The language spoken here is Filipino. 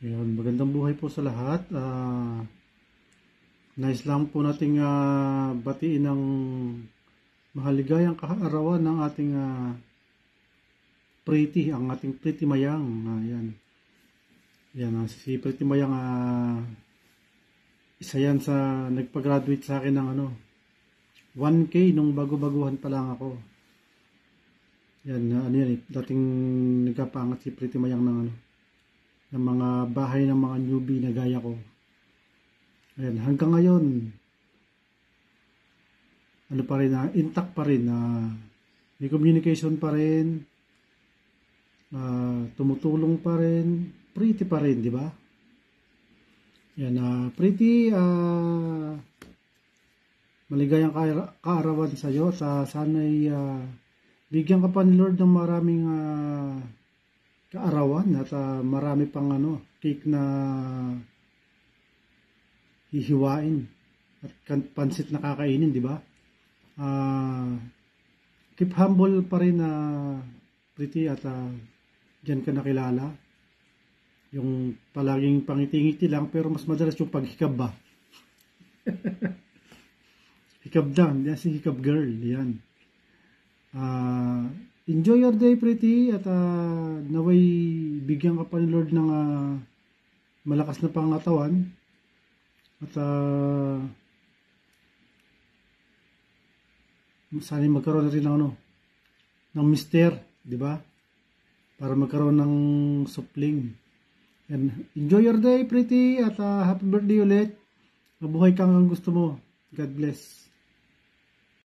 Ayun, magandang buhay po sa lahat. Ah, nais lang po nating ah, batiin ng mahaligayang kaarawan ng ating ah, pretty, ang ating pretty mayang. Ah, yan. Yan, ah, si pretty mayang ah, isa yan sa nagpa-graduate sa akin ng ano 1K nung bago-baguhan pa lang ako. Yan, ah, ano yan eh, dating nagkapangat si pretty mayang ng ano ng mga bahay ng mga newbie na gaya ko. Ayan, hanggang ngayon, ano pa rin, ah, intact pa rin, na may communication pa rin, ah, tumutulong pa rin, pretty pa rin, di ba? Yan, ah, pretty, ah, maligayang kaara- kaarawan sa iyo, sa sana'y ah, bigyan ka pa ni Lord ng maraming ah, kaarawan at ah, marami pang ano, cake na hihiwain at pansit na kakainin, di ba? Ah, keep humble pa rin na pretty at ah, dyan ka nakilala. Yung palaging pangiti-ngiti lang pero mas madalas yung paghikab ba? hikab lang, yan si hikab girl, yan. Enjoy your day pretty at ah, naway bigyan ka pa ni Lord ng ah, malakas na pangatawan at ah, sana magkaroon na rin ng ano ng mister, di ba? Para magkaroon ng supling. And enjoy your day, pretty, at ah, happy birthday ulit. Mabuhay kang ang gusto mo. God bless.